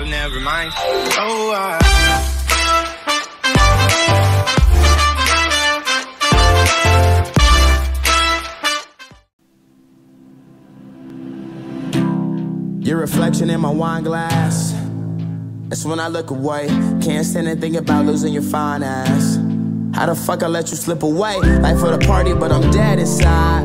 but never mind. Oh, I. Your reflection in my wine glass. That's when I look away. Can't stand and think about losing your fine ass. How the fuck I let you slip away? Life for the party, but I'm dead inside.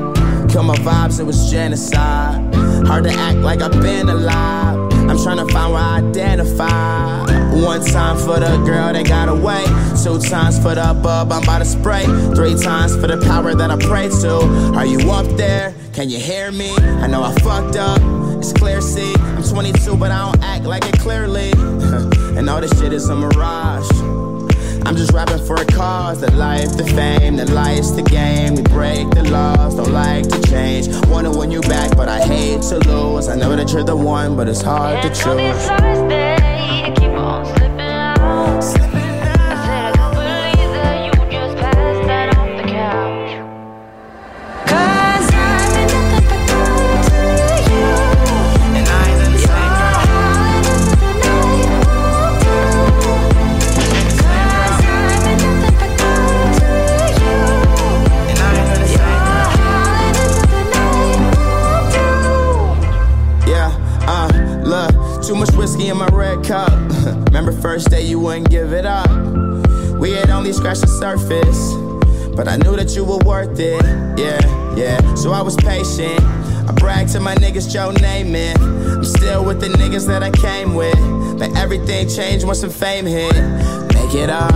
Kill my vibes, it was genocide. Hard to act like I've been alive. I'm trying to find where I identify. One time for the girl that got away. Two times for the bub I'm about to spray. Three times for the power that I pray to. Are you up there? Can you hear me? I know I fucked up. It's clear, see. I'm 22, but I don't act like it clearly. and all this shit is a mirage. I'm just rapping for a cause. The life, the fame, the lights, the game. We break the laws, don't like you back, but I hate to lose. I know that you're the one, but it's hard to And on this choose. Too much whiskey in my red cup. Remember first day you wouldn't give it up. We had only scratched the surface, but I knew that you were worth it. Yeah, yeah. So I was patient. I bragged to my niggas, Joe Namath. I'm still with the niggas that I came with, but everything changed once some fame hit. Make it up.